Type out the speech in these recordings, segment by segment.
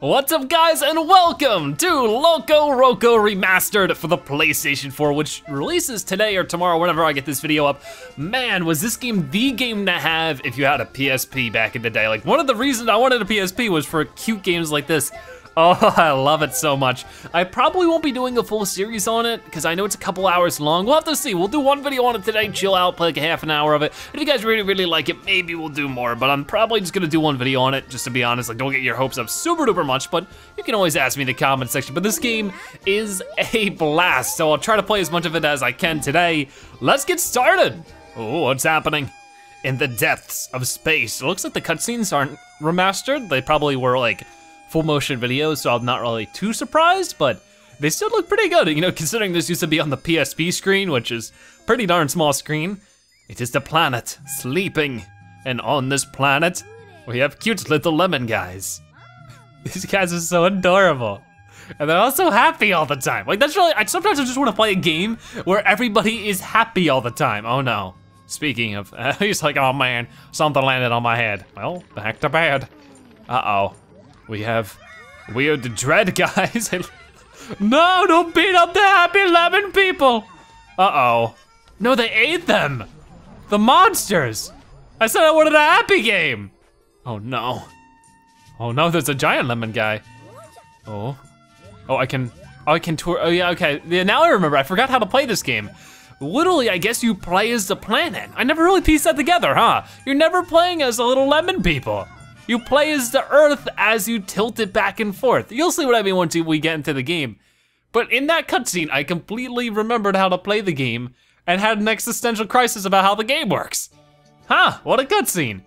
What's up guys and welcome to Loco Roco Remastered for the PlayStation 4 which releases today or tomorrow whenever I get this video up. Man, was this game the game to have if you had a PSP back in the day. Like one of the reasons I wanted a PSP was for cute games like this. Oh, I love it so much. I probably won't be doing a full series on it because I know it's a couple hours long. We'll have to see. We'll do one video on it today, chill out, play like a half an hour of it. If you guys really, really like it, maybe we'll do more, but I'm probably just gonna do one video on it, just to be honest. Like, don't get your hopes up super duper much, but you can always ask me in the comment section. But this game is a blast, so I'll try to play as much of it as I can today. Let's get started. Oh, what's happening? In the depths of space. It looks like the cutscenes aren't remastered. They probably were like full motion videos, so I'm not really too surprised, but they still look pretty good, you know, considering this used to be on the PSP screen, which is pretty darn small screen. It is the planet sleeping, and on this planet, we have cute little lemon guys. These guys are so adorable. And they're also happy all the time. Like that's really, I sometimes I just wanna play a game where everybody is happy all the time. Oh no. Speaking of, uh, he's like, oh man, something landed on my head. Well, back to bed. Uh-oh. We have weird dread guys. no, don't beat up the happy lemon people. Uh-oh. No, they ate them. The monsters. I said I wanted a happy game. Oh no. Oh no, there's a giant lemon guy. Oh. Oh, I can, oh, I can tour, oh yeah, okay. Yeah, now I remember, I forgot how to play this game. Literally, I guess you play as the planet. I never really pieced that together, huh? You're never playing as the little lemon people. You play as the Earth as you tilt it back and forth. You'll see what I mean once we get into the game. But in that cutscene, I completely remembered how to play the game and had an existential crisis about how the game works. Huh, what a cutscene.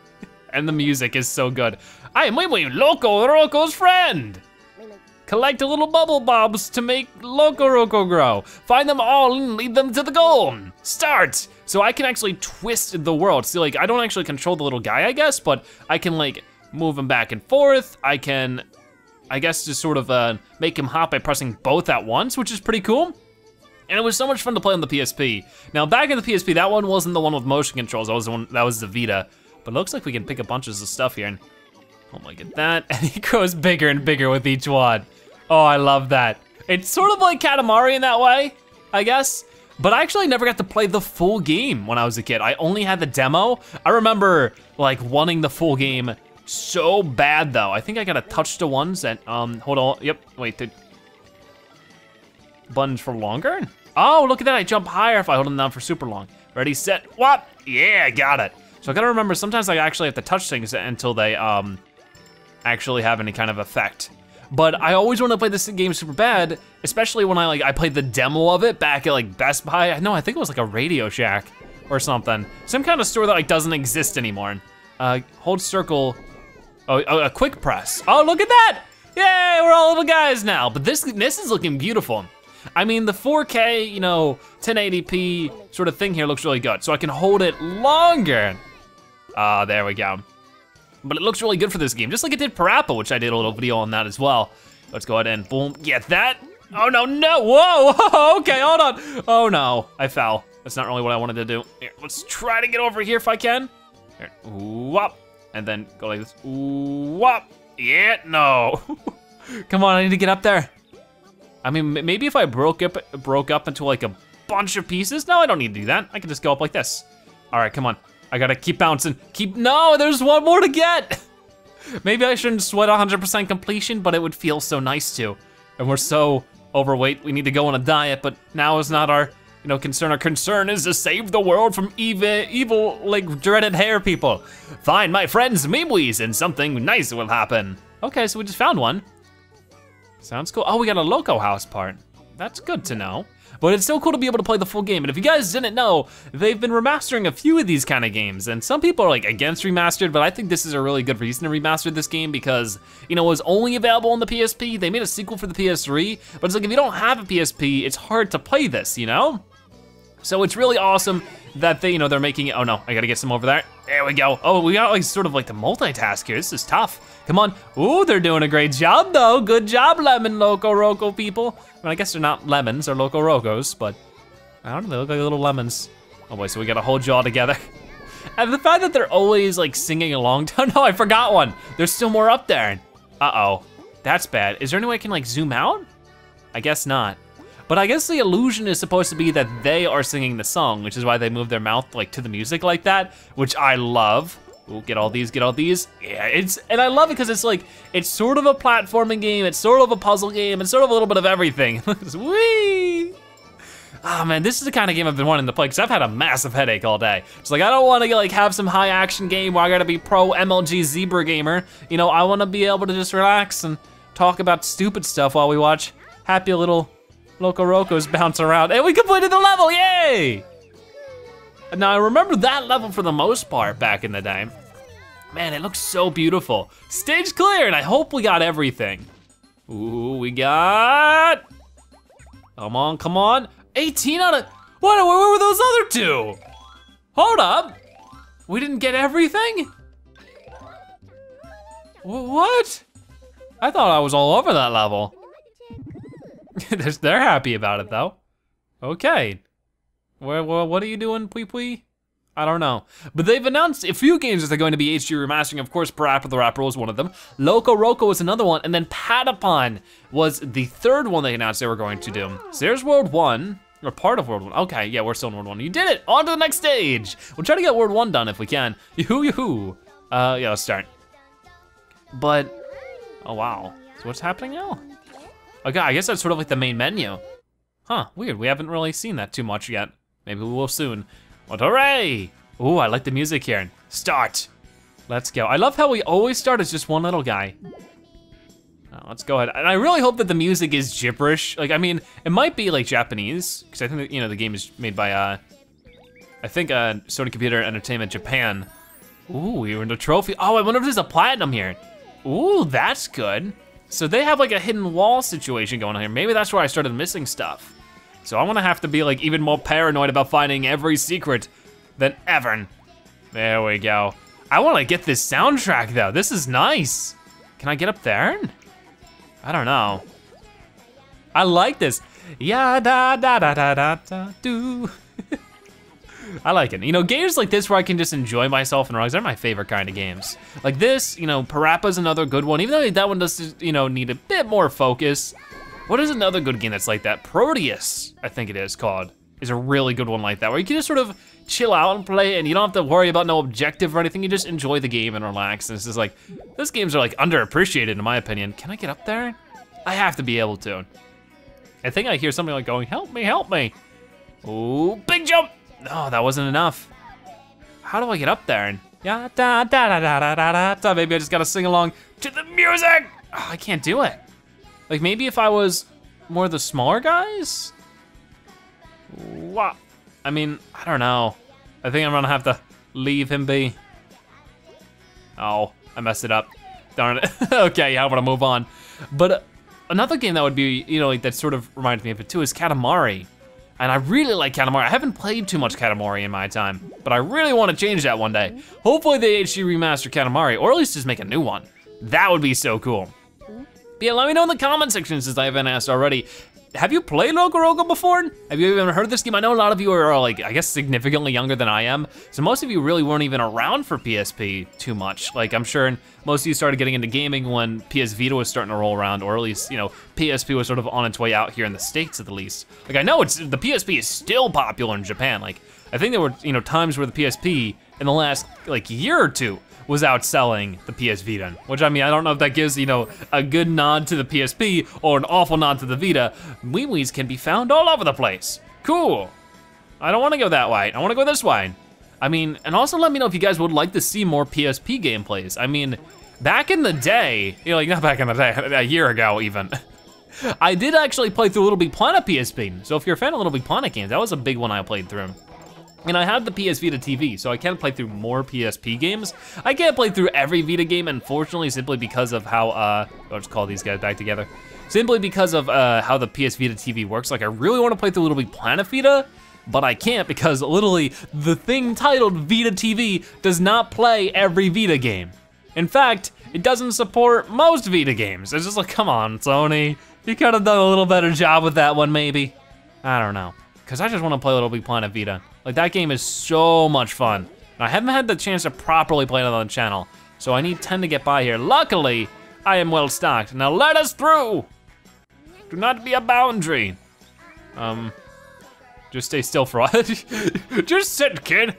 and the music is so good. I am Wee Loco Roco's friend. Collect a little bubble bobs to make Loco Roco grow. Find them all and lead them to the goal. Start. So I can actually twist the world. See, like, I don't actually control the little guy, I guess, but I can like move him back and forth. I can, I guess, just sort of uh, make him hop by pressing both at once, which is pretty cool. And it was so much fun to play on the PSP. Now, back in the PSP, that one wasn't the one with motion controls. That was the one, that was the Vita. But looks like we can pick up bunches of stuff here. And, oh my god, that, and he grows bigger and bigger with each one. Oh, I love that. It's sort of like Katamari in that way, I guess. But I actually never got to play the full game when I was a kid. I only had the demo. I remember like wanting the full game so bad though. I think I gotta touch the ones that, um, hold on, yep, wait, the buttons for longer? Oh, look at that, I jump higher if I hold them down for super long. Ready, set, what? Yeah, got it. So I gotta remember, sometimes I actually have to touch things until they, um, actually have any kind of effect. But I always wanted to play this game super bad, especially when I like I played the demo of it back at like Best Buy. No, I think it was like a Radio Shack or something. Some kind of store that like doesn't exist anymore. Uh, hold circle, oh, oh, a quick press. Oh, look at that! Yay, we're all little guys now. But this, this is looking beautiful. I mean, the 4K, you know, 1080p sort of thing here looks really good. So I can hold it longer. Ah, uh, there we go but it looks really good for this game, just like it did Parappa, which I did a little video on that as well. Let's go ahead and boom, get that. Oh no, no, whoa, okay, hold on. Oh no, I fell. That's not really what I wanted to do. Here, let's try to get over here if I can. Here, whop, and then go like this, whop. Yeah, no. Come on, I need to get up there. I mean, maybe if I broke up, broke up into like a bunch of pieces. No, I don't need to do that. I can just go up like this. All right, come on. I gotta keep bouncing. Keep, no, there's one more to get. Maybe I shouldn't sweat 100% completion, but it would feel so nice to. And we're so overweight, we need to go on a diet, but now is not our, you know, concern. Our concern is to save the world from evil, evil, like, dreaded hair people. Find my friends MeeWees and something nice will happen. Okay, so we just found one. Sounds cool. Oh, we got a Loco House part. That's good to know. But it's still cool to be able to play the full game. And if you guys didn't know, they've been remastering a few of these kind of games. And some people are like against remastered, but I think this is a really good reason to remaster this game because, you know, it was only available on the PSP. They made a sequel for the PS3, but it's like if you don't have a PSP, it's hard to play this, you know? So it's really awesome that they, you know, they're making it, oh no, I gotta get some over there. There we go. Oh, we got like sort of like the multitask here. This is tough. Come on. Ooh, they're doing a great job though. Good job, Lemon Loco Roco people. I, mean, I guess they're not lemons, they're Loco Rocos, but I don't know, they look like little lemons. Oh boy, so we gotta hold y'all together. and the fact that they're always like singing along to, no, I forgot one. There's still more up there. Uh-oh. That's bad. Is there any way I can like zoom out? I guess not. But I guess the illusion is supposed to be that they are singing the song, which is why they move their mouth like to the music like that, which I love. Ooh, get all these, get all these. Yeah, it's, and I love it because it's like, it's sort of a platforming game, it's sort of a puzzle game, it's sort of a little bit of everything. Whee! Oh man, this is the kind of game I've been wanting to play because I've had a massive headache all day. It's like, I don't wanna like have some high action game where I gotta be pro MLG Zebra gamer. You know, I wanna be able to just relax and talk about stupid stuff while we watch happy little Loco Rocos bounce around. And we completed the level, yay! Now I remember that level for the most part back in the day. Man, it looks so beautiful. Stage clear, and I hope we got everything. Ooh, we got, come on, come on. 18 out of, what, where were those other two? Hold up, we didn't get everything? What? I thought I was all over that level. They're happy about it though. Okay. Well, well, what are you doing, Pui Pui? I don't know. But they've announced a few games that they're going to be HD remastering. Of course, Parappa the Rapper was one of them. Loco Roco was another one. And then Patapon was the third one they announced they were going to do. So there's World 1, or part of World 1. Okay, yeah, we're still in World 1. You did it, on to the next stage. We'll try to get World 1 done if we can. Yoo-hoo, yoo-hoo. Uh, yeah, let's start. But, oh wow. So what's happening now? Okay, I guess that's sort of like the main menu. Huh, weird, we haven't really seen that too much yet. Maybe we will soon. What hooray! Ooh, I like the music here. Start. Let's go. I love how we always start as just one little guy. Oh, let's go ahead. And I really hope that the music is gibberish. Like, I mean, it might be like Japanese, because I think that, you know, the game is made by, uh, I think, uh, Sony Computer Entertainment Japan. Ooh, we earned a trophy. Oh, I wonder if there's a platinum here. Ooh, that's good. So they have like a hidden wall situation going on here. Maybe that's where I started missing stuff. So I'm gonna have to be like even more paranoid about finding every secret than ever. There we go. I wanna get this soundtrack though. This is nice. Can I get up there? I don't know. I like this. Yeah, da da da da da da do. I like it. You know, games like this where I can just enjoy myself and relax, they're my favorite kind of games. Like this, you know, Parappa's another good one, even though that one does, you know, need a bit more focus. What is another good game that's like that? Proteus, I think it is called, is a really good one like that, where you can just sort of chill out and play and you don't have to worry about no objective or anything, you just enjoy the game and relax. And it's just like, those games are like underappreciated in my opinion. Can I get up there? I have to be able to. I think I hear something like going, help me, help me. Ooh, big jump. No, that wasn't enough. How do I get up there? And yeah, da da da da da da da. Maybe I just gotta sing along to the music. Oh, I can't do it. Like maybe if I was more of the smaller guys? What? I mean, I don't know. I think I'm gonna have to leave him be. Oh, I messed it up. Darn it. okay, yeah, I'm gonna move on. But uh, another game that would be, you know, like that sort of reminds me of it too is Katamari. And I really like Katamari. I haven't played too much Katamari in my time, but I really want to change that one day. Hopefully they HD remaster Katamari, or at least just make a new one. That would be so cool. Yeah, let me know in the comment section since I haven't asked already. Have you played Loco before? Have you even heard of this game? I know a lot of you are like, I guess significantly younger than I am. So most of you really weren't even around for PSP too much. Like I'm sure most of you started getting into gaming when PS Vita was starting to roll around, or at least, you know, PSP was sort of on its way out here in the States at the least. Like I know it's, the PSP is still popular in Japan. Like I think there were, you know, times where the PSP in the last like year or two was outselling the PS Vita, which I mean, I don't know if that gives, you know, a good nod to the PSP or an awful nod to the Vita. Wee can be found all over the place. Cool. I don't wanna go that way, I wanna go this way. I mean, and also let me know if you guys would like to see more PSP gameplays. I mean, back in the day, you know, like not back in the day, a year ago even, I did actually play through Little Big Planet PSP. So if you're a fan of Little Big Planet games, that was a big one I played through. And I have the PS Vita TV, so I can play through more PSP games. I can't play through every Vita game, unfortunately, simply because of how, uh, I'll just call these guys back together. Simply because of uh, how the PS Vita TV works. Like, I really wanna play through Little Big Planet Vita, but I can't because literally the thing titled Vita TV does not play every Vita game. In fact, it doesn't support most Vita games. It's just like, come on, Sony. You could have done a little better job with that one, maybe. I don't know. Cause I just wanna play a Little Big Planet Vita. Like that game is so much fun. I haven't had the chance to properly play it on the channel, so I need 10 to get by here. Luckily, I am well stocked. Now let us through. Do not be a boundary. Um, just stay still for a while. just sit, kid.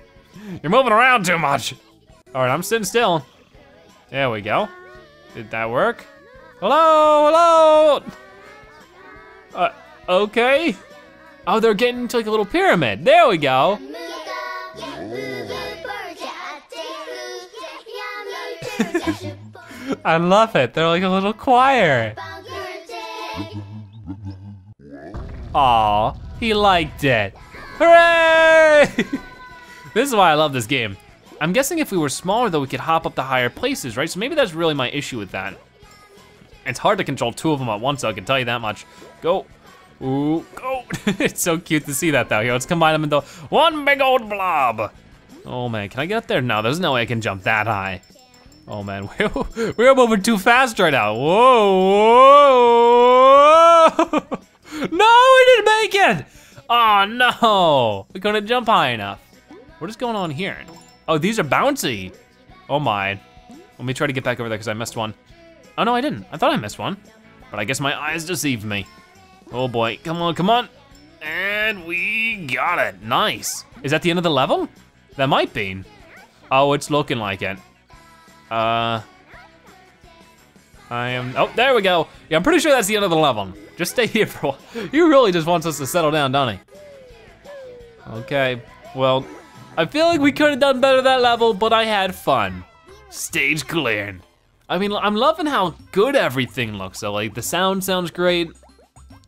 You're moving around too much. All right, I'm sitting still. There we go. Did that work? Hello, hello. Uh, okay. Oh, they're getting into like a little pyramid. There we go. I love it. They're like a little choir. Aw, he liked it. Hooray! this is why I love this game. I'm guessing if we were smaller though, we could hop up to higher places, right? So maybe that's really my issue with that. It's hard to control two of them at once, I can tell you that much. Go, ooh, go. it's so cute to see that though. Here, let's combine them into one big old blob. Oh man, can I get up there? No, there's no way I can jump that high. Oh man, we're, we're moving too fast right now. Whoa, whoa. No, we didn't make it. Oh no, we couldn't jump high enough. What is going on here? Oh, these are bouncy. Oh my. Let me try to get back over there because I missed one. Oh no, I didn't. I thought I missed one, but I guess my eyes deceived me. Oh boy, come on, come on. And we got it, nice. Is that the end of the level? That might be. Oh, it's looking like it. Uh, I am, oh, there we go. Yeah, I'm pretty sure that's the end of the level. Just stay here for a while. He really just wants us to settle down, doesn't he? Okay, well, I feel like we could have done better that level, but I had fun. Stage cleared. I mean, I'm loving how good everything looks. So like the sound sounds great.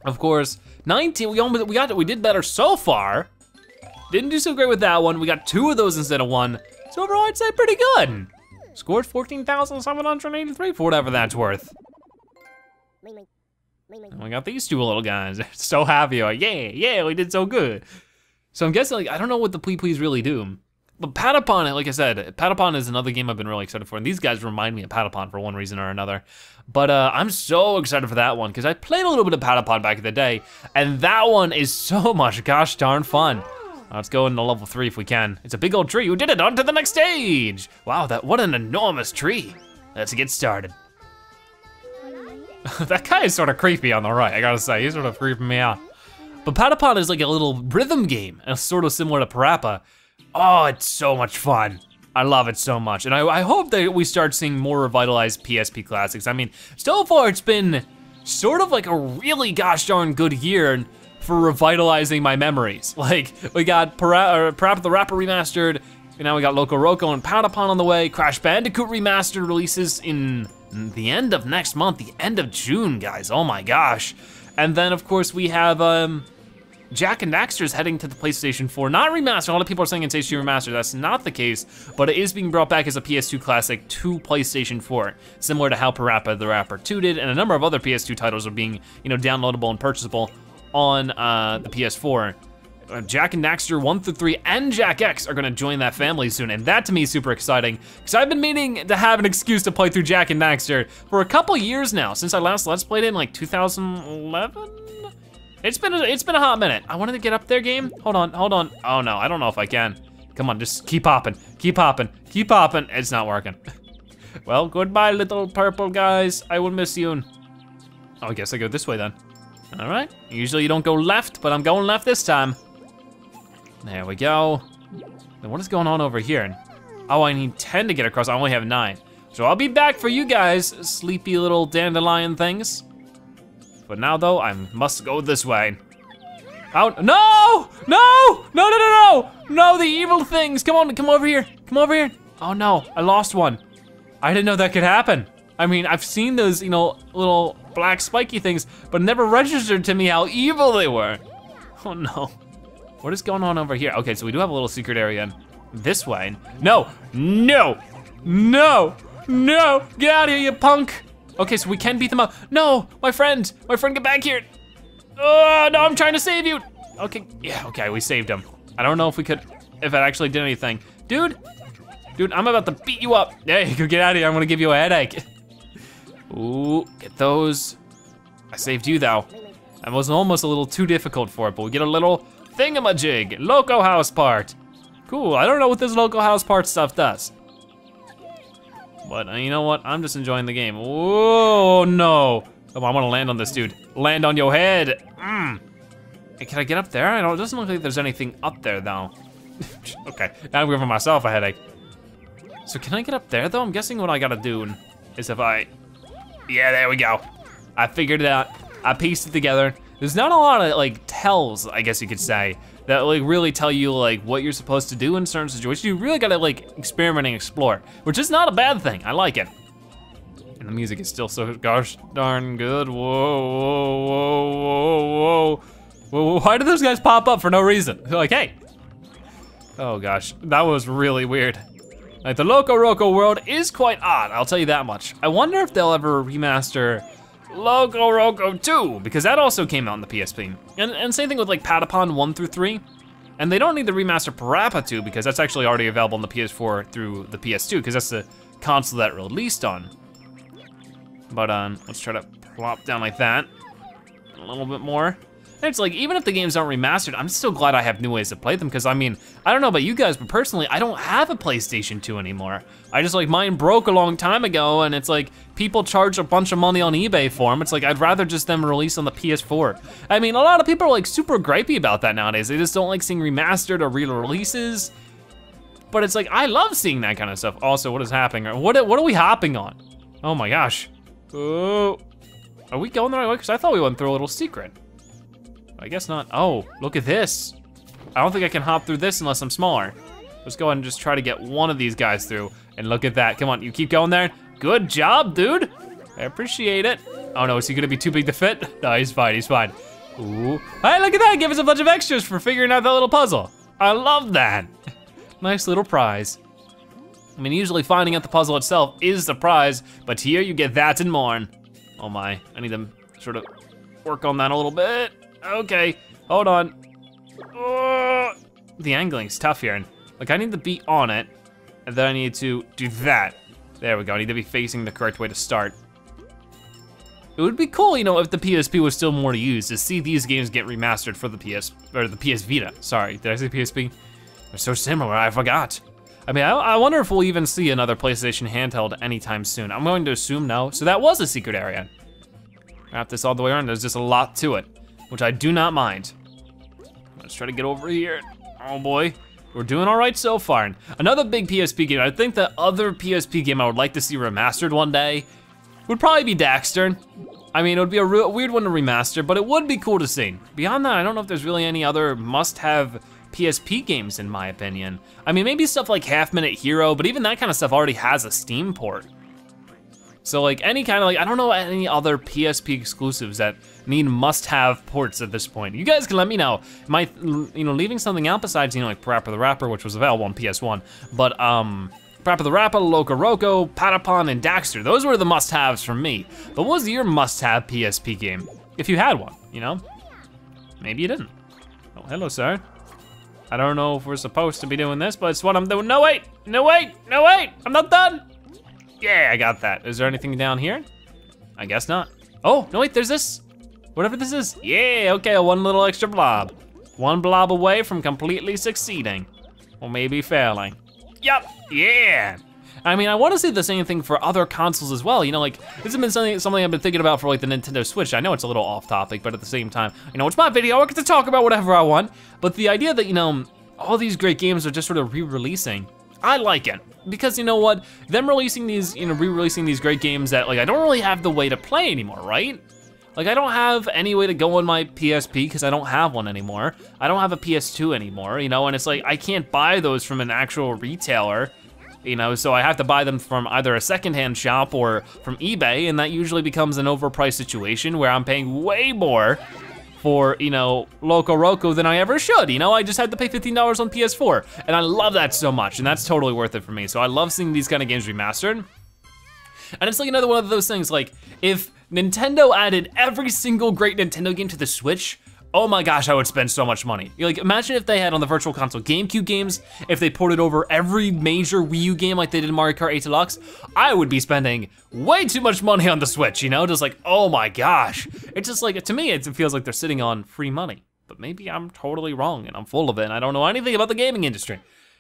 Of course, 19, we almost, we got, we did better so far. Didn't do so great with that one. We got two of those instead of one. So overall, I'd say pretty good. Scored 14,783 for whatever that's worth. And we got these two little guys. so happy, like, yeah, yeah, we did so good. So I'm guessing, like, I don't know what the Plea Please really do. But Patapon, like I said, Patapon is another game I've been really excited for, and these guys remind me of Patapon for one reason or another. But uh, I'm so excited for that one, because I played a little bit of Patapon back in the day, and that one is so much gosh darn fun. Let's go into level three if we can. It's a big old tree, who did it, on to the next stage! Wow, that what an enormous tree. Let's get started. that guy is sort of creepy on the right, I gotta say, he's sort of creeping me out. But Patapon is like a little rhythm game, and sort of similar to Parappa. Oh, it's so much fun. I love it so much. And I, I, hope that we start seeing more revitalized PSP classics. I mean, so far it's been sort of like a really gosh darn good year for revitalizing my memories. Like, we got Para Parappa the Rapper remastered, and now we got Loco Roco and Patapon on the way. Crash Bandicoot remastered releases in the end of next month, the end of June, guys, oh my gosh. And then of course we have um, Jak and is heading to the PlayStation 4, not remastered. A lot of people are saying it's HD remastered. That's not the case, but it is being brought back as a PS2 classic to PlayStation 4, similar to how Parappa the Rapper 2 did, and a number of other PS2 titles are being, you know, downloadable and purchasable on uh, the PS4. Jack Jak and Daxter 1 through 3 and Jak X are gonna join that family soon, and that to me is super exciting, because I've been meaning to have an excuse to play through Jak and Daxter for a couple years now, since I last Let's Played it in like 2011? It's been a, it's been a hot minute. I wanted to get up there, game. Hold on, hold on. Oh no, I don't know if I can. Come on, just keep hopping, keep hopping, keep hopping. It's not working. well, goodbye, little purple guys. I will miss you. Oh, I guess I go this way then. All right, usually you don't go left, but I'm going left this time. There we go. Then what is going on over here? Oh, I need 10 to get across, I only have nine. So I'll be back for you guys, sleepy little dandelion things. But now though, I must go this way. Out, no! No! No, no, no, no! No, the evil things, come on, come over here, come over here. Oh no, I lost one. I didn't know that could happen. I mean, I've seen those, you know, little black spiky things, but never registered to me how evil they were. Oh no. What is going on over here? Okay, so we do have a little secret area this way. No, no, no, no, get out of here, you punk. Okay, so we can beat them up. No, my friend, my friend, get back here. Oh, no, I'm trying to save you. Okay, yeah, okay, we saved him. I don't know if we could, if it actually did anything. Dude, dude, I'm about to beat you up. Hey, you get out of here, I'm gonna give you a headache. Ooh, get those. I saved you though. That was almost a little too difficult for it, but we get a little thingamajig, loco house part. Cool, I don't know what this loco house part stuff does. But uh, you know what? I'm just enjoying the game. Whoa, no. Oh, I wanna land on this dude. Land on your head. Mm. Hey, can I get up there? I don't, it doesn't look like there's anything up there though. okay, now I'm giving myself a headache. So can I get up there though? I'm guessing what I gotta do is if I, yeah, there we go. I figured it out. I pieced it together. There's not a lot of like tells, I guess you could say, that like really tell you like what you're supposed to do in certain situations. You really gotta like experiment and explore, which is not a bad thing. I like it. And the music is still so gosh darn good. Whoa, whoa, whoa, whoa, whoa. why do those guys pop up for no reason? Like, hey. Oh gosh, that was really weird. Like the Loco Roco world is quite odd, I'll tell you that much. I wonder if they'll ever remaster Loco Roco 2, because that also came out on the PSP. And, and same thing with like Patapon 1 through 3. And they don't need to remaster Parappa 2 because that's actually already available on the PS4 through the PS2, because that's the console that released on. But um, let's try to plop down like that. A little bit more. It's like, even if the games aren't remastered, I'm still glad I have new ways to play them because I mean, I don't know about you guys, but personally, I don't have a PlayStation 2 anymore. I just like, mine broke a long time ago and it's like, people charge a bunch of money on eBay for them. It's like, I'd rather just them release on the PS4. I mean, a lot of people are like super gripey about that nowadays. They just don't like seeing remastered or re-releases. But it's like, I love seeing that kind of stuff. Also, what is happening? What, what are we hopping on? Oh my gosh. Oh, are we going the right way? Because I thought we went through a little secret. I guess not. Oh, look at this. I don't think I can hop through this unless I'm smaller. Let's go ahead and just try to get one of these guys through. And look at that, come on, you keep going there. Good job, dude. I appreciate it. Oh no, is he gonna be too big to fit? No, he's fine, he's fine. Ooh, hey, look at that, give us a bunch of extras for figuring out that little puzzle. I love that. nice little prize. I mean, usually finding out the puzzle itself is the prize, but here you get that and more. Oh my, I need to sort of work on that a little bit. Okay, hold on. Oh, the angling's tough here. And like I need to be on it, and then I need to do that. There we go, I need to be facing the correct way to start. It would be cool, you know, if the PSP was still more to use, to see these games get remastered for the PS, or the PS Vita. Sorry, did I say PSP? They're so similar, I forgot. I mean, I, I wonder if we'll even see another PlayStation handheld anytime soon. I'm going to assume no. So that was a secret area. Wrap this all the way around, there's just a lot to it which I do not mind. Let's try to get over here. Oh boy, we're doing all right so far. Another big PSP game, I think the other PSP game I would like to see remastered one day would probably be Daxter. I mean, it would be a real, weird one to remaster, but it would be cool to see. Beyond that, I don't know if there's really any other must-have PSP games in my opinion. I mean, maybe stuff like Half Minute Hero, but even that kind of stuff already has a Steam port. So like any kind of like, I don't know any other PSP exclusives that need must-have ports at this point. You guys can let me know. My, you know, leaving something out besides, you know, like Parappa the Rapper, which was available on PS1, but um, Parappa the Rapper, Loco Roco, Patapon, and Daxter. Those were the must-haves for me. But what was your must-have PSP game? If you had one, you know? Maybe you didn't. Oh, hello, sir. I don't know if we're supposed to be doing this, but it's what I'm doing. No, wait, no, wait, no, wait, I'm not done. Yeah, I got that. Is there anything down here? I guess not. Oh, no wait, there's this. Whatever this is. Yeah, okay, one little extra blob. One blob away from completely succeeding. Or maybe failing. Yep, yeah. I mean, I want to say the same thing for other consoles as well. You know, like, this has been something, something I've been thinking about for like the Nintendo Switch. I know it's a little off topic, but at the same time, you know, it's my video, I get to talk about whatever I want. But the idea that, you know, all these great games are just sort of re-releasing, I like it because you know what? Them releasing these, you know, re-releasing these great games that like I don't really have the way to play anymore, right? Like I don't have any way to go on my PSP because I don't have one anymore. I don't have a PS2 anymore, you know, and it's like I can't buy those from an actual retailer, you know, so I have to buy them from either a secondhand shop or from eBay, and that usually becomes an overpriced situation where I'm paying way more for, you know, Loco Roco than I ever should. You know, I just had to pay $15 on PS4, and I love that so much, and that's totally worth it for me. So I love seeing these kind of games remastered. And it's like another one of those things, like, if Nintendo added every single great Nintendo game to the Switch, oh my gosh, I would spend so much money. Like, imagine if they had on the Virtual Console GameCube games, if they ported over every major Wii U game like they did in Mario Kart 8 Deluxe, I would be spending way too much money on the Switch, you know? Just like, oh my gosh. It's just like, to me, it feels like they're sitting on free money. But maybe I'm totally wrong and I'm full of it and I don't know anything about the gaming industry.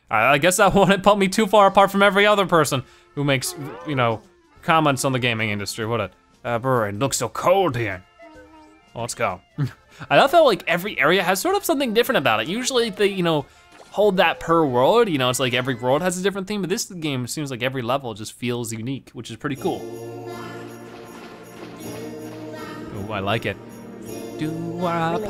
I guess that won't put me too far apart from every other person. who makes, you know, comments on the gaming industry. What it? uh, bro, it looks so cold here. Let's go. I love how like every area has sort of something different about it. Usually they, you know, hold that per world. You know, it's like every world has a different theme, but this game seems like every level just feels unique, which is pretty cool. Oh, I like it. Do wop,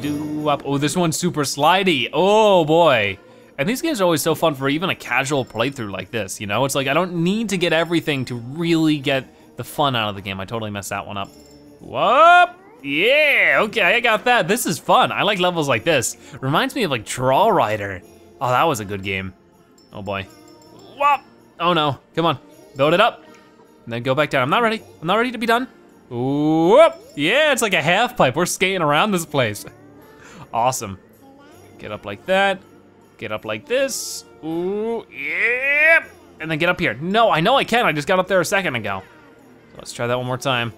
do wop. Oh, this one's super slidey. Oh boy. And these games are always so fun for even a casual playthrough like this, you know? It's like I don't need to get everything to really get the fun out of the game. I totally messed that one up. Whoop! Yeah, okay, I got that. This is fun. I like levels like this. Reminds me of like Draw Rider. Oh, that was a good game. Oh boy. Whoop! Oh no, come on, build it up. And then go back down. I'm not ready, I'm not ready to be done. Whoop! Yeah, it's like a half pipe. We're skating around this place. Awesome. Get up like that. Get up like this. Ooh, yeah. And then get up here. No, I know I can. I just got up there a second ago. So let's try that one more time.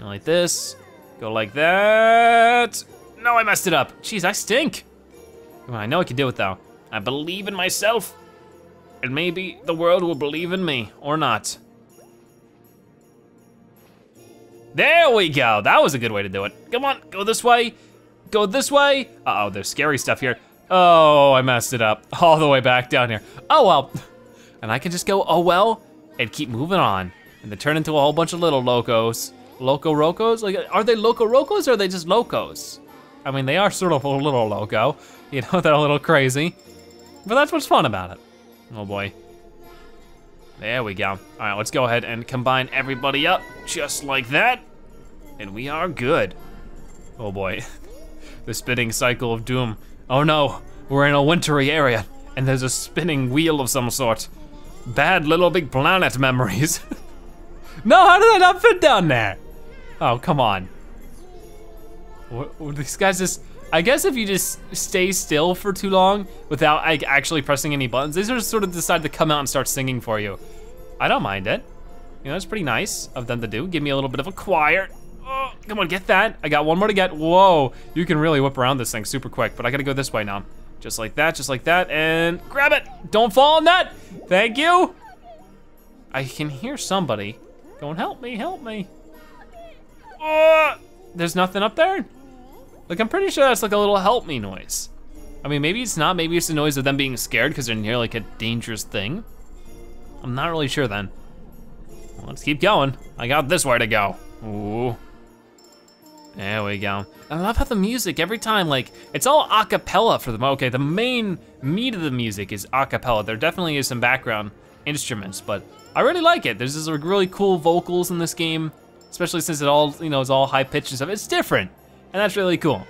Like this. Go like that. No, I messed it up. Jeez, I stink. Come on, I know I can do it though. I believe in myself. And maybe the world will believe in me, or not. There we go. That was a good way to do it. Come on, go this way. Go this way. Uh oh there's scary stuff here. Oh, I messed it up. All the way back down here. Oh well. And I can just go, oh well, and keep moving on. And then turn into a whole bunch of little locos. Loco Rocos? Like, are they Loco Rocos or are they just locos? I mean, they are sort of a little loco. You know, they're a little crazy. But that's what's fun about it. Oh boy. There we go. All right, let's go ahead and combine everybody up just like that. And we are good. Oh boy. the spinning cycle of doom. Oh no, we're in a wintry area and there's a spinning wheel of some sort. Bad Little Big Planet memories. no, how did I not fit down there? Oh, come on. What, these guys just, I guess if you just stay still for too long without like, actually pressing any buttons, they just sort of decide to come out and start singing for you. I don't mind it. You know, it's pretty nice of them to do. Give me a little bit of a choir. Oh, come on, get that. I got one more to get. Whoa, you can really whip around this thing super quick, but I gotta go this way now. Just like that, just like that, and grab it. Don't fall on that. Thank you. I can hear somebody going, help me, help me. Oh, there's nothing up there? Like, I'm pretty sure that's like a little help me noise. I mean, maybe it's not, maybe it's the noise of them being scared because they're near like a dangerous thing. I'm not really sure then. Well, let's keep going. I got this way to go. Ooh. There we go. I love how the music every time, like, it's all a cappella for the, okay, the main meat of the music is a cappella. There definitely is some background instruments, but I really like it. There's just like really cool vocals in this game, especially since it all, you know, is all high pitched and stuff. It's different, and that's really cool.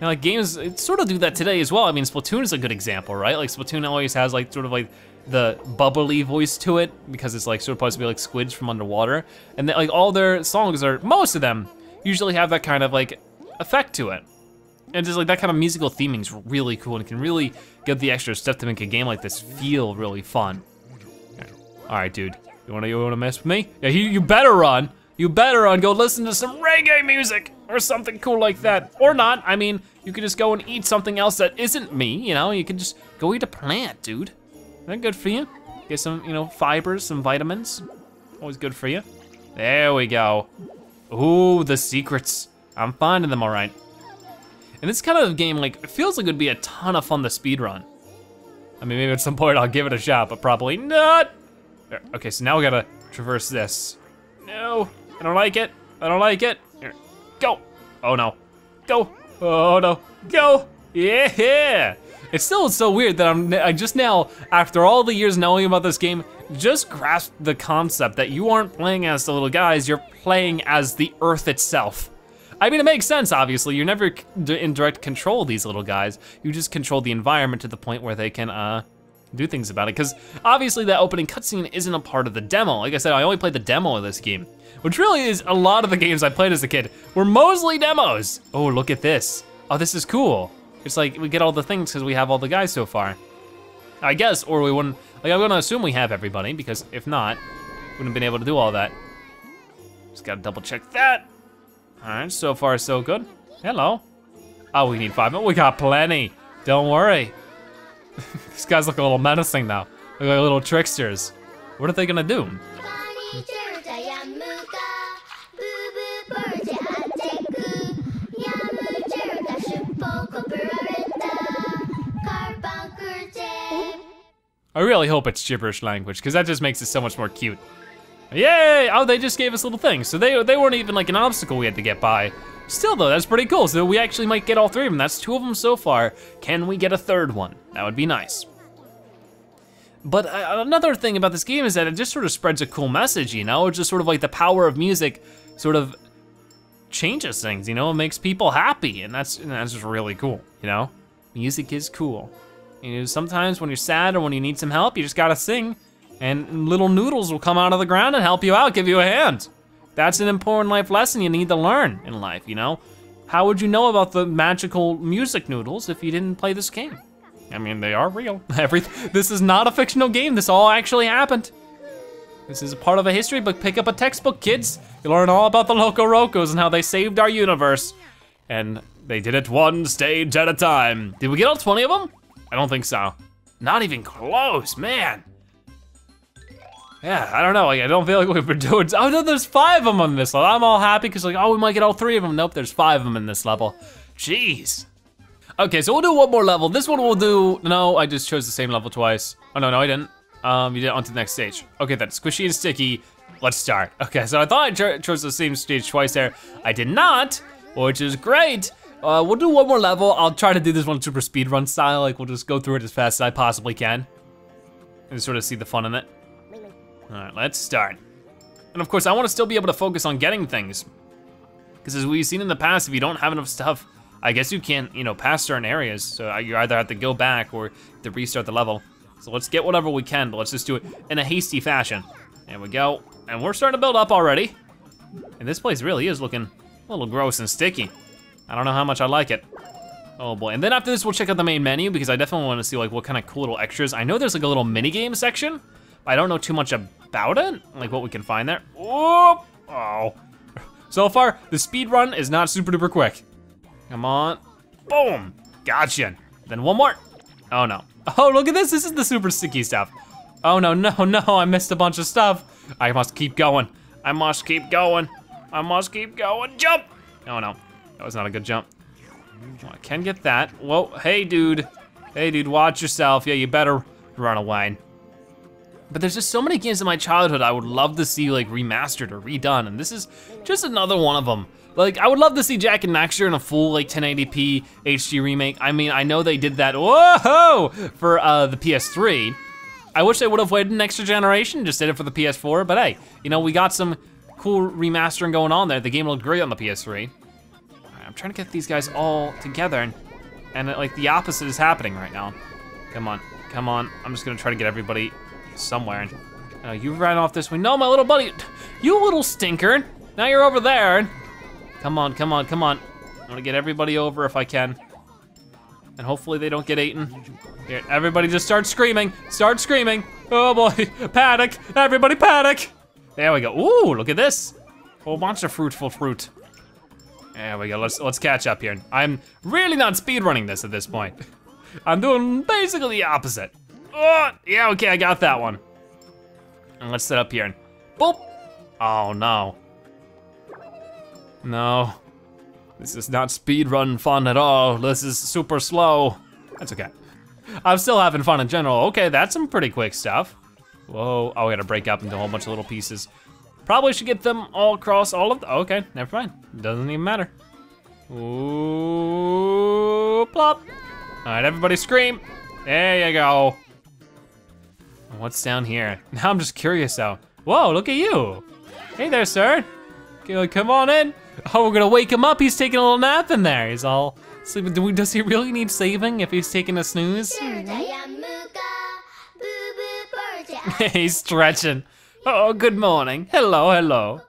Know, like games sort of do that today as well. I mean, Splatoon is a good example, right? Like Splatoon always has like sort of like the bubbly voice to it because it's like sort of supposed to be like squids from underwater. And like all their songs are, most of them, usually have that kind of like effect to it. And just like that kind of musical theming is really cool and can really get the extra stuff to make a game like this feel really fun. All right, dude, you wanna, you wanna mess with me? Yeah, you better run. You better run, go listen to some reggae music or something cool like that. Or not, I mean, you could just go and eat something else that isn't me, you know? You can just go eat a plant, dude. Isn't that good for you? Get some, you know, fibers, some vitamins. Always good for you. There we go. Ooh, the secrets. I'm finding them all right. And this kind of game, like, it feels like it would be a ton of fun to speed run. I mean, maybe at some point I'll give it a shot, but probably not. Okay, so now we gotta traverse this. No, I don't like it. I don't like it. Here, go. Oh no, go. Oh no, go. Yeah. It's still so weird that I'm I just now, after all the years knowing about this game, just grasp the concept that you aren't playing as the little guys, you're playing as the Earth itself. I mean, it makes sense, obviously. You're never in direct control these little guys. You just control the environment to the point where they can uh, do things about it. Because obviously that opening cutscene isn't a part of the demo. Like I said, I only played the demo of this game, which really is a lot of the games I played as a kid were mostly demos. Oh, look at this. Oh, this is cool. It's like we get all the things because we have all the guys so far. I guess, or we wouldn't, like I'm gonna assume we have everybody because if not, wouldn't have been able to do all that. Just gotta double check that. All right, so far so good. Hello. Oh, we need five, but we got plenty. Don't worry. These guys look a little menacing now. They're like little tricksters. What are they gonna do? Really hope it's gibberish language, because that just makes it so much more cute. Yay! Oh, they just gave us little things. So they, they weren't even like an obstacle we had to get by. Still though, that's pretty cool. So we actually might get all three of them. That's two of them so far. Can we get a third one? That would be nice. But uh, another thing about this game is that it just sort of spreads a cool message, you know? It's just sort of like the power of music sort of changes things, you know? It makes people happy, and that's, and that's just really cool, you know? Music is cool. You know, sometimes when you're sad or when you need some help, you just gotta sing, and little noodles will come out of the ground and help you out, give you a hand. That's an important life lesson you need to learn in life, you know? How would you know about the magical music noodles if you didn't play this game? I mean, they are real. Every, this is not a fictional game, this all actually happened. This is a part of a history book. Pick up a textbook, kids. You learn all about the Loco Rocos and how they saved our universe. And they did it one stage at a time. Did we get all 20 of them? I don't think so. Not even close, man. Yeah, I don't know, like, I don't feel like we've been doing, oh no, there's five of them on this level. I'm all happy because like, oh, we might get all three of them. Nope, there's five of them in this level. Jeez. Okay, so we'll do one more level. This one we'll do, no, I just chose the same level twice. Oh no, no, I didn't. Um, you did it onto the next stage. Okay then, squishy and sticky, let's start. Okay, so I thought I chose the same stage twice there. I did not, which is great. Uh, we'll do one more level. I'll try to do this one super speed run style. Like we'll just go through it as fast as I possibly can. And sort of see the fun in it. All right, let's start. And of course, I wanna still be able to focus on getting things. Because as we've seen in the past, if you don't have enough stuff, I guess you can't, you know, pass certain areas. So you either have to go back or to restart the level. So let's get whatever we can, but let's just do it in a hasty fashion. There we go. And we're starting to build up already. And this place really is looking a little gross and sticky. I don't know how much I like it. Oh boy, and then after this, we'll check out the main menu because I definitely wanna see like what kind of cool little extras. I know there's like a little mini game section. I don't know too much about it, like what we can find there. Oh, oh. So far, the speed run is not super duper quick. Come on, boom, gotcha. Then one more. Oh no. Oh, look at this, this is the super sticky stuff. Oh no, no, no, I missed a bunch of stuff. I must keep going. I must keep going. I must keep going, jump. Oh no, that was not a good jump. Oh, I can get that. Whoa, hey dude. Hey dude, watch yourself. Yeah, you better run away. But there's just so many games in my childhood I would love to see like remastered or redone, and this is just another one of them. Like, I would love to see Jak and Daxter in a full like 1080p HD remake. I mean, I know they did that, whoa, for uh, the PS3. I wish they would have waited an extra generation, just did it for the PS4, but hey, you know, we got some cool remastering going on there. The game looked great on the PS3. I'm trying to get these guys all together, and, and like the opposite is happening right now. Come on, come on. I'm just gonna try to get everybody somewhere. Uh, you ran off this way. No, my little buddy, you little stinker. Now you're over there. Come on, come on, come on. I'm gonna get everybody over if I can. And hopefully they don't get eaten. Here, everybody just start screaming, start screaming. Oh boy, panic, everybody panic. There we go, ooh, look at this. Whole bunch of fruitful fruit. There we go, let's, let's catch up here. I'm really not speedrunning this at this point. I'm doing basically the opposite. Oh, yeah, okay, I got that one. And let's set up here and boop. Oh no. No. This is not speedrun fun at all. This is super slow. That's okay. I'm still having fun in general. Okay, that's some pretty quick stuff. Whoa, oh, we gotta break up into a whole bunch of little pieces. Probably should get them all across all of the, oh, okay, never mind. Doesn't even matter. Ooh, plop. All right, everybody scream. There you go. What's down here? Now I'm just curious though. Whoa, look at you. Hey there, sir. Come on in. Oh, we're gonna wake him up. He's taking a little nap in there. He's all sleeping. Does he really need saving if he's taking a snooze? he's stretching. Oh, good morning. Hello, hello.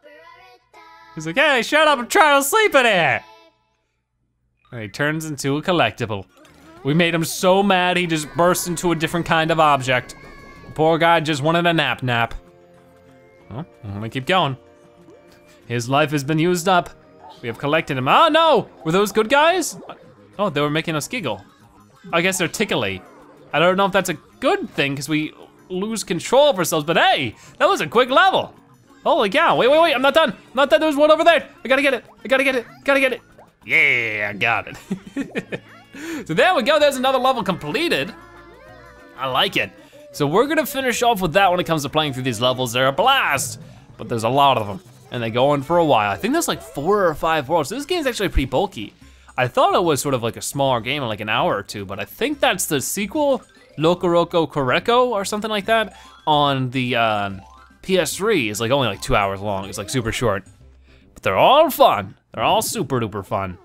He's like, hey, shut up, I'm trying to sleep in here. And he turns into a collectible. We made him so mad he just burst into a different kind of object. The Poor guy just wanted a nap nap. Oh, well, let me keep going. His life has been used up. We have collected him. Oh no, were those good guys? Oh, they were making us giggle. I guess they're tickly. I don't know if that's a good thing because we lose control of ourselves, but hey, that was a quick level. Holy cow, wait, wait, wait, I'm not done. I'm not done, there's one over there. I gotta get it, I gotta get it, gotta get it. Yeah, I got it. so there we go, there's another level completed. I like it. So we're gonna finish off with that when it comes to playing through these levels. They're a blast, but there's a lot of them and they go on for a while. I think there's like four or five worlds. So this game's actually pretty bulky. I thought it was sort of like a smaller game in like an hour or two, but I think that's the sequel, Loco Roco Correco or something like that on the uh, PS3 is like only like two hours long. It's like super short, but they're all fun. They're all super duper fun.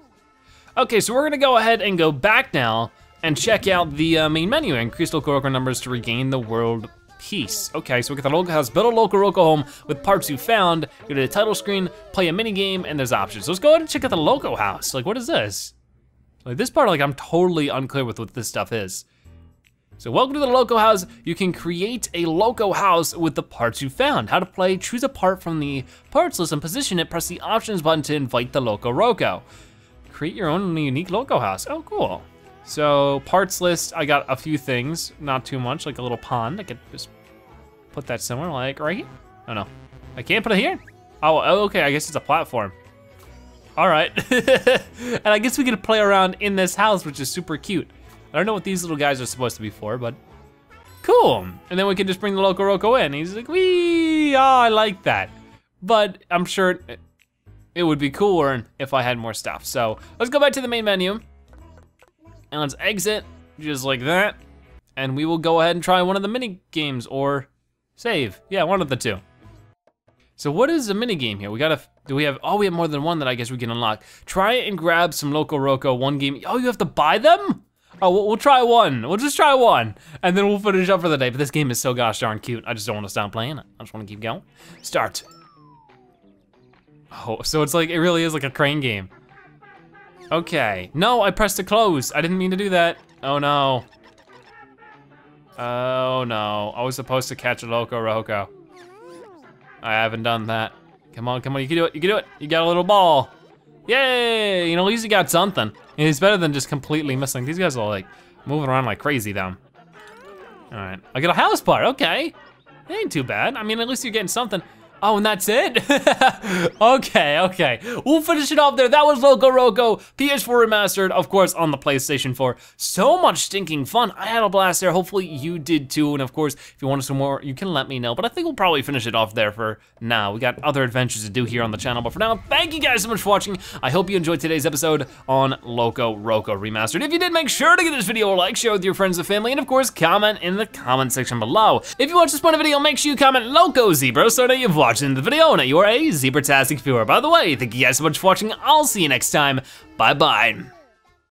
Okay, so we're gonna go ahead and go back now and check out the uh, main menu. Increase Loco Roco numbers to regain the world peace. Okay, so we got the Loco house, build a Loco Roco home with parts you found, go to the title screen, play a mini game, and there's options. So let's go ahead and check out the Loco house. Like, what is this? Like this part, like I'm totally unclear with what this stuff is. So welcome to the Loco House. You can create a Loco House with the parts you found. How to play, choose a part from the parts list and position it, press the options button to invite the Loco Roco. Create your own unique Loco House. Oh, cool. So parts list, I got a few things, not too much, like a little pond. I could just put that somewhere, like right here. Oh no, I can't put it here. Oh, oh okay, I guess it's a platform. All right, and I guess we to play around in this house, which is super cute. I don't know what these little guys are supposed to be for, but cool. And then we can just bring the Loco Roco in. He's like, wee, oh, I like that. But I'm sure it would be cooler if I had more stuff. So let's go back to the main menu. And let's exit, just like that. And we will go ahead and try one of the mini games or save. Yeah, one of the two. So what is the mini game here? We gotta, do we have, oh, we have more than one that I guess we can unlock. Try and grab some Loco Roco, one game. Oh, you have to buy them? Oh, we'll, we'll, try one. We'll just try one, and then we'll finish up for the day. But this game is so gosh darn cute. I just don't want to stop playing it. I just want to keep going. Start. Oh, so it's like, it really is like a crane game. Okay. No, I pressed to close. I didn't mean to do that. Oh no. Oh no. I was supposed to catch a Loco Roco. I haven't done that. Come on, come on, you can do it, you can do it. You got a little ball. Yay! You know, at least you got something. It's better than just completely missing. These guys are like moving around like crazy though. All right, I got a house part, okay. It ain't too bad. I mean, at least you're getting something. Oh, and that's it? okay, okay. We'll finish it off there. That was Loco Roco, PS4 Remastered, of course, on the PlayStation 4. So much stinking fun. I had a blast there. Hopefully you did too. And of course, if you want some more, you can let me know. But I think we'll probably finish it off there for now. We got other adventures to do here on the channel. But for now, thank you guys so much for watching. I hope you enjoyed today's episode on Loco Roco Remastered. If you did, make sure to give this video a like, share with your friends and family, and of course, comment in the comment section below. If you watch this point of video, make sure you comment Loco Zebra so that you've watched watching the video and you are a Zebratastic viewer. By the way, thank you guys so much for watching. I'll see you next time. Bye-bye.